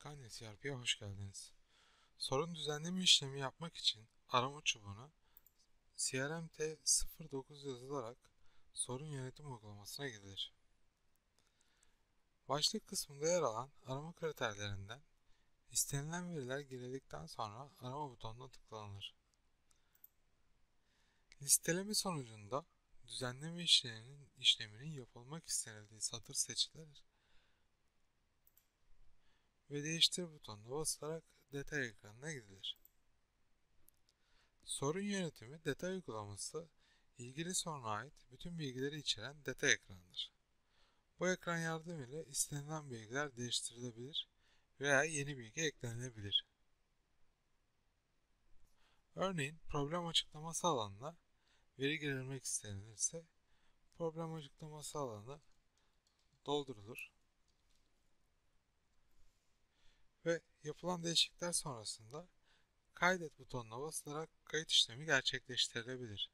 Efendim CRP'ye hoş geldiniz. Sorun düzenleme işlemi yapmak için arama çubuğuna CRMT09 yazılarak sorun yönetim uygulamasına gidilir. Başlık kısmında yer alan arama kriterlerinden istenilen veriler girildikten sonra arama butonuna tıklanır. Listeleme sonucunda düzenleme işleminin, işleminin yapılmak istenildiği satır seçilir ve değiştir butonuna basılarak detay ekranına gidilir. Sorun yönetimi detay uygulaması ilgili soruna ait bütün bilgileri içeren detay ekranıdır. Bu ekran yardımıyla istenilen bilgiler değiştirilebilir veya yeni bilgi eklenebilir. Örneğin problem açıklaması alanına veri girilmek istenilirse problem açıklaması alanı doldurulur ve yapılan değişiklikler sonrasında kaydet butonuna basılarak kayıt işlemi gerçekleştirilebilir.